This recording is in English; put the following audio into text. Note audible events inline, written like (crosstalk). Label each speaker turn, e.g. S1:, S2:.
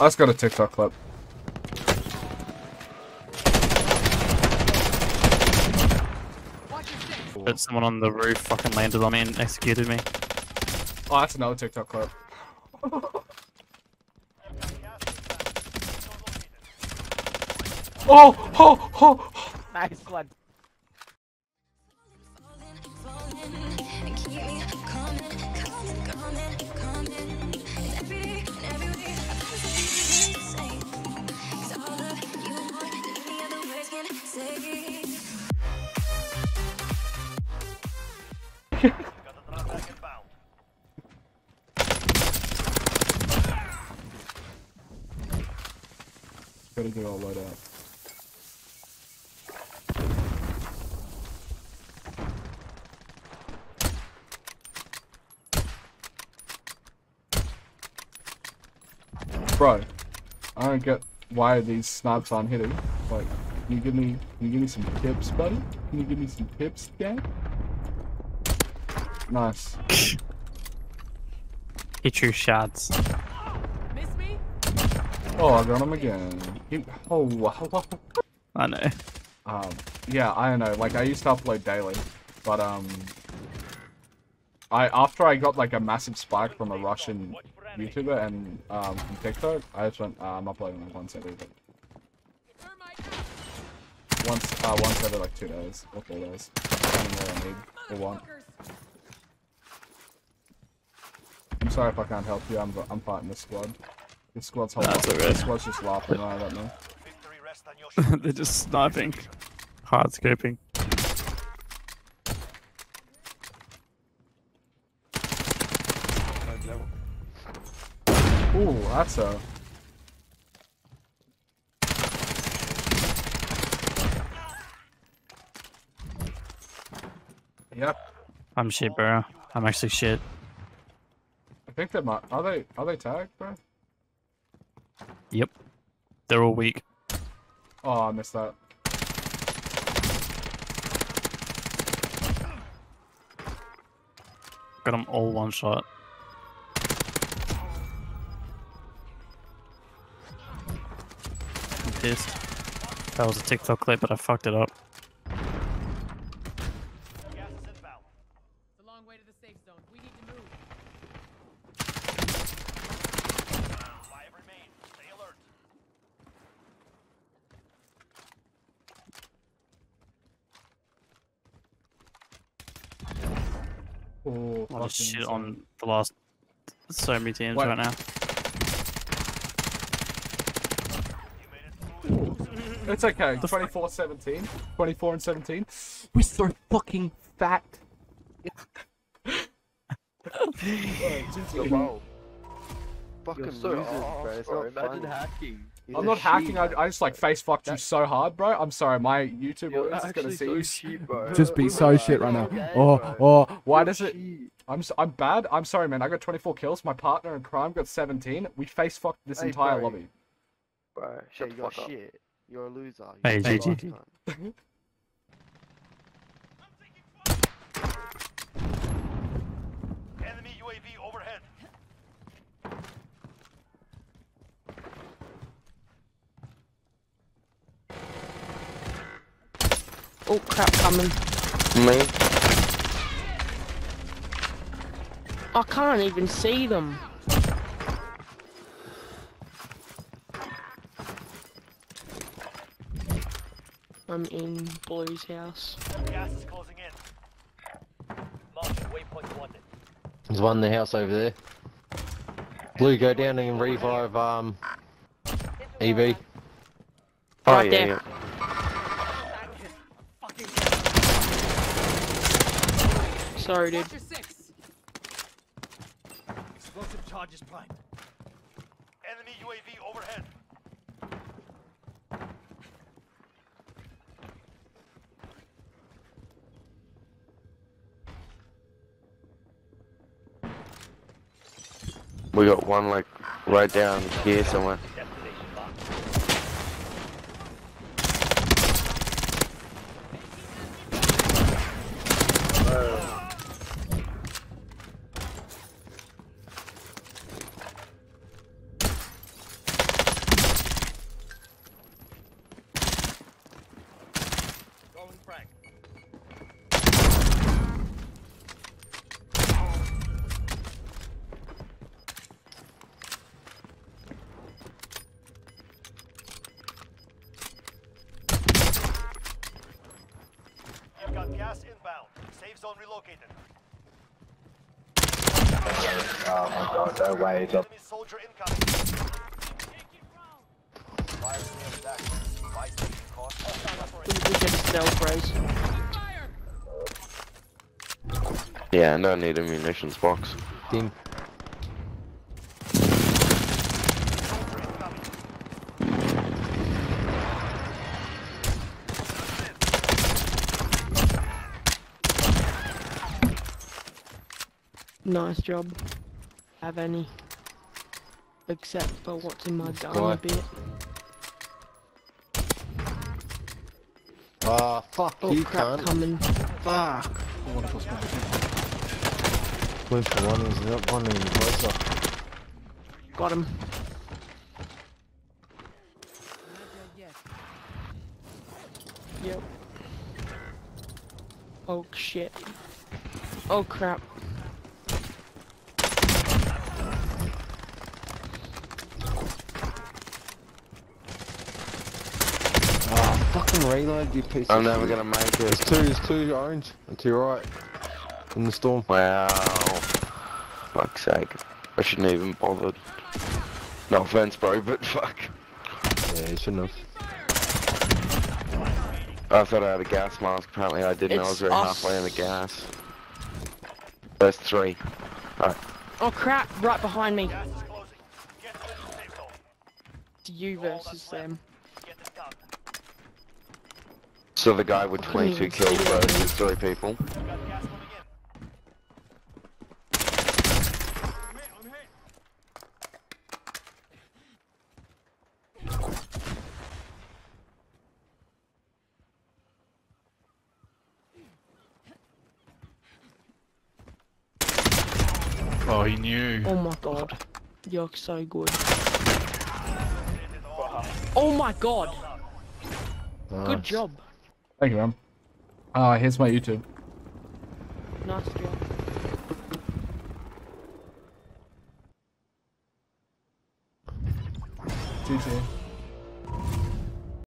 S1: I just got a TikTok clip.
S2: But someone on the roof fucking landed on me and executed me.
S1: Oh, that's another TikTok clip. (laughs) Oh, oh, oh, oh,
S3: Nice one.
S1: Gotta do all load out. Bro, I don't get why these snipes aren't hitting. Like, can you give me, can you give me some tips, buddy? Can you give me some tips, gang? Nice. (laughs)
S2: Hit your shots.
S1: Oh, I got him again. He- oh, wow.
S2: I know.
S1: Um, yeah, I don't know. Like, I used to upload daily, but um, I after I got like a massive spike from a Russian YouTuber and um from TikTok, I just went, uh, I'm uploading like once every like, once uh once every like two days or three days, depending what I need or want. I'm sorry if I can't help you. I'm I'm fighting this squad. This squad's whole
S2: That's alright.
S1: This squad's just laughing right at me.
S2: They're just sniping. Hard scoping.
S1: Ooh, that's a. Yep,
S2: I'm shit, bro. I'm actually shit.
S1: I think they might. Are they? Are they tagged, bro?
S2: Yep. They're all weak.
S1: Oh, I missed that.
S2: Got them all one shot. I'm pissed. That was a TikTok clip, but I fucked it up.
S4: It's a long way to the safe zone. We need to move.
S1: Oh,
S2: A lot of shit
S1: insane.
S2: on the last so many teams
S1: What?
S2: right now.
S1: It's okay. 24 17. 24 and 17. We're so fucking fat. (laughs) (laughs)
S5: Yo,
S6: Fucking
S5: You're so
S6: losers,
S5: off,
S6: bro. It's
S5: bro.
S6: not
S5: Imagine
S6: funny.
S5: hacking.
S1: I'm not hacking. I, I just like face fucked you so hard, bro. I'm sorry. My YouTube
S5: You're
S1: audience is gonna see
S5: so
S1: you
S5: cheap, bro. (laughs)
S1: just be so shit right now.
S5: Okay,
S1: Oh,
S5: bro.
S1: oh. Why
S5: You're
S1: does it?
S5: cheap.
S1: I'm s- I'm bad. I'm sorry, man. I got 24 kills. My partner in crime got 17. We face fucked this
S6: Hey,
S1: entire
S6: bro.
S1: lobby.
S6: Bro,
S5: Shut
S6: yeah,
S5: the
S6: you're
S5: fuck up.
S6: shit. You're a loser. You
S2: Hey, GG. (laughs)
S6: last time.
S7: Enemy UAV overhead.
S3: Oh crap, coming.
S6: Me?
S3: I can't even see them. I'm in Blue's house.
S7: Gas is closing in. Marking waypoint one.
S5: There's one in the house over there. Blue, go down and revive um EV.
S6: Oh,
S3: Right
S6: yeah,
S3: there.
S6: yeah.
S3: Sorry, dude.
S4: Watch your six.
S7: Explosive charges primed. Enemy UAV overhead.
S6: We got one like right down here somewhere.
S7: Frag. You've got gas inbound. Safe zone relocated.
S8: Oh my god, no way. It's up.
S7: Enemy soldier incoming. Fire sales back. Buy station cost.
S3: We, we get a stealth race.
S6: Yeah, I need a munitions box.
S5: Dim.
S3: Nice job. Have any. Except for what's in my gun a bit.
S5: Ah, fuck
S3: Oh
S5: you,
S3: crap
S5: cunt.
S3: coming. Fuck.
S1: Wonderful smoke.
S5: Went for one, he's not one even closer.
S3: Got him. Yep. Oh shit. Oh crap.
S5: Fucking reload, you piece
S6: I'm
S5: of
S6: never
S5: shit.
S6: gonna make
S5: There's
S6: it.
S5: two, there's two orange. And to your right. In the storm.
S6: Wow. Fuck's sake. I shouldn't even bothered. No offense, bro, but fuck.
S5: Yeah, you shouldn't have.
S6: I thought I had a gas mask. Apparently I didn't. I was already halfway in the gas. There's three.
S3: Oh crap, right behind me.
S7: Gas is closing. Get to the safe zone.
S3: It's you versus them.
S7: Get it done.
S6: So the guy with
S3: couldn't
S6: 22
S3: even
S6: kills
S3: see it.
S6: versus three people.
S7: You've got gas coming in.
S2: Oh, he knew.
S3: Oh my god. You're so good. Oh my god. Good job.
S1: Thank you, man. Uh, here's my YouTube.
S3: Nice job.
S1: GG.